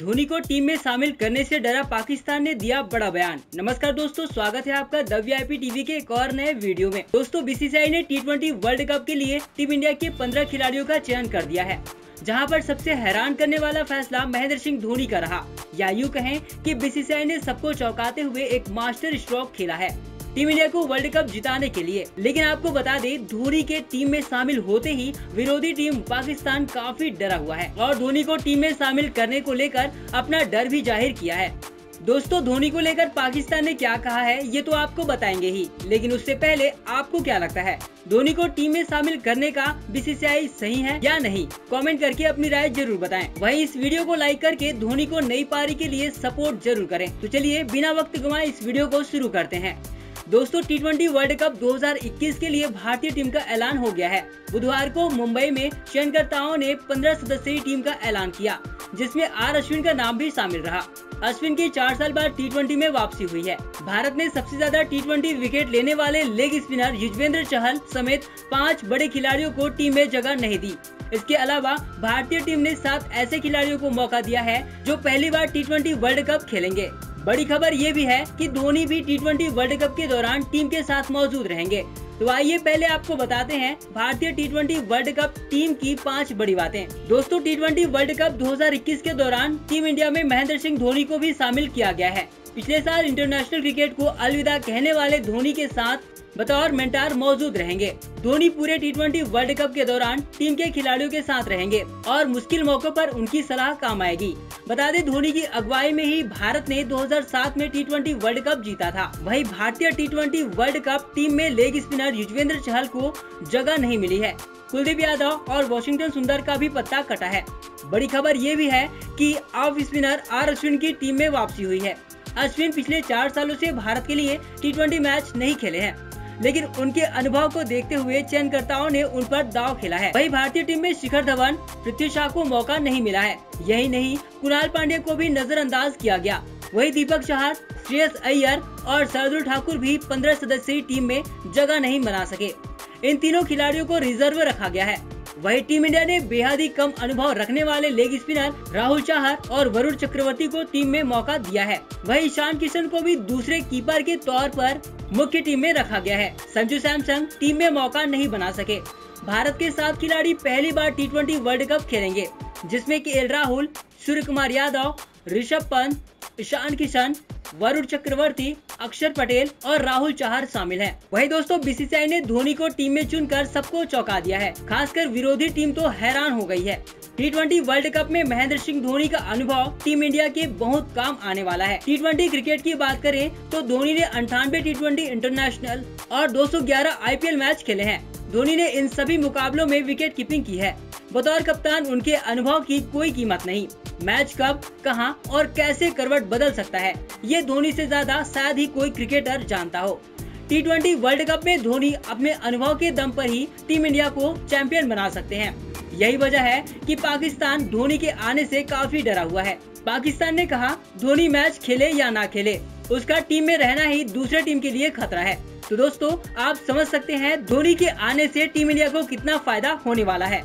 धोनी को टीम में शामिल करने से डरा पाकिस्तान ने दिया बड़ा बयान। नमस्कार दोस्तों, स्वागत है आपका द वी टीवी के एक और नए वीडियो में। दोस्तों बीसीसीआई ने टी वर्ल्ड कप के लिए टीम इंडिया के 15 खिलाड़ियों का चयन कर दिया है, जहाँ पर सबसे हैरान करने वाला फैसला महेंद्र सिंह धोनी का रहा। या यूँ कहें कि बीसीसीआई ने सबको चौंकाते हुए एक मास्टर स्ट्रोक खेला है। टीम इंडिया को वर्ल्ड कप जिताने के लिए। लेकिन आपको बता दें, धोनी के टीम में शामिल होते ही विरोधी टीम पाकिस्तान काफ़ी डरा हुआ है और धोनी को टीम में शामिल करने को लेकर अपना डर भी ज़ाहिर किया है। दोस्तों, धोनी को लेकर पाकिस्तान ने क्या कहा है, ये तो आपको बताएँगे ही। लेकिन उससे पहले आपको क्या लगता है, धोनी को टीम में शामिल करने का बीसीसीआई सही है या नहीं? कमेंट करके अपनी राय ज़रूर बताएँ। वहीं इस वीडियो को लाइक करके धोनी को नई पारी के लिए सपोर्ट ज़रूर करें। तो चलिए, बिना वक्त गवाए इस वीडियो को शुरू करते हैं। दोस्तों टी वर्ल्ड कप 2021 के लिए भारतीय टीम का ऐलान हो गया है। बुधवार को मुंबई में चयनकर्ताओं ने 15 सदस्यीय टीम का ऐलान किया, जिसमें आर अश्विन का नाम भी शामिल रहा। अश्विन की चार साल बाद टी में वापसी हुई है। भारत ने सबसे ज़्यादा टी विकेट लेने वाले लेग स्पिनर युजवेंद्र चहल समेत पाँच बड़े खिलाड़ियों को टीम में जगह नहीं दी। इसके अलावा, भारतीय टीम ने सात ऐसे खिलाड़ियों को मौका दिया है, जो पहली बार टी वर्ल्ड कप खेलेंगे। बड़ी खबर ये भी है कि धोनी भी टी वर्ल्ड कप के दौरान टीम के साथ मौजूद रहेंगे। तो आइए पहले आपको बताते हैं भारतीय टी वर्ल्ड कप टीम की पाँच बड़ी बातें। दोस्तों टी वर्ल्ड कप 2021 के दौरान टीम इंडिया में महेंद्र सिंह धोनी को भी शामिल किया गया है। पिछले साल इंटरनेशनल क्रिकेट को अलविदा कहने वाले धोनी के साथ बतौर मेंटार मौजूद रहेंगे। धोनी पूरे टी वर्ल्ड कप के दौरान टीम के खिलाड़ियों के साथ रहेंगे और मुश्किल मौकों पर उनकी सलाह काम आएगी। बता दें, धोनी की अगुवाई में ही भारत ने 2007 में टी वर्ल्ड कप जीता था। वहीं भारतीय टी वर्ल्ड कप टीम में लेग स्पिनर युजवेंद्र चहल को जगह नहीं मिली है। कुलदीप यादव और वॉशिंगटन सुंदर का भी पत्ता कटा है। बड़ी खबर ये भी है कि ऑफ़ स्पिनर आर अश्विन की टीम में वापसी हुई है। अश्विन पिछले चार सालों से भारत के लिए टी मैच नहीं खेले हैं। लेकिन उनके अनुभव को देखते हुए चयनकर्ताओं ने उन पर दाव खेला है। वही भारतीय टीम में शिखर धवन, पृथ्वी शाह को मौका नहीं मिला है। यही नहीं, कुणाल पांडे को भी नजरअंदाज किया गया। वही दीपक चाहर श्रेयस अय्यर और सरदुल ठाकुर भी पंद्रह सदस्यीय टीम में जगह नहीं बना सके। इन तीनों खिलाड़ियों को रिज़र्व रखा गया है। वही टीम इंडिया ने बेहद ही कम अनुभव रखने वाले लेग स्पिनर राहुल चाहर और वरुण चक्रवर्ती को टीम में मौका दिया है। वही ईशान किशन को भी दूसरे कीपर के तौर पर मुख्य टीम में रखा गया है। संजू सैमसंग टीम में मौका नहीं बना सके। भारत के सात खिलाड़ी पहली बार टी वर्ल्ड कप खेलेंगे, जिसमें की एल राहुल सूर्य कुमार यादव, ऋषभ पंत, ईशान किशन वरुण चक्रवर्ती, अक्षर पटेल और राहुल चाहर शामिल हैं। वही दोस्तों बीसीसीआई ने धोनी को टीम में चुनकर सबको चौंका दिया है। खासकर विरोधी टीम तो हैरान हो गई है। टी वर्ल्ड कप में महेंद्र सिंह धोनी का अनुभव टीम इंडिया के बहुत काम आने वाला है। टी क्रिकेट की बात करें तो धोनी ने अंठानवे टी इंटरनेशनल और 211 आईपीएल मैच खेले हैं। धोनी ने इन सभी मुकाबलों में विकेट कीपिंग की है। बतौर कप्तान, उनके अनुभव की कोई कीमत नहीं। मैच कब, कहाँ और कैसे करवट बदल सकता है, ये धोनी से ज़्यादा शायद ही कोई क्रिकेटर जानता हो। टी ट्वेंटी वर्ल्ड कप में धोनी अपने अनुभव के दम पर ही टीम इंडिया को चैंपियन बना सकते हैं। यही वजह है कि पाकिस्तान धोनी के आने से काफ़ी डरा हुआ है। पाकिस्तान ने कहा, धोनी मैच खेले या ना खेले, उसका टीम में रहना ही दूसरे टीम के लिए खतरा है। तो दोस्तों, आप समझ सकते हैं धोनी के आने से टीम इंडिया को कितना फ़ायदा होने वाला है।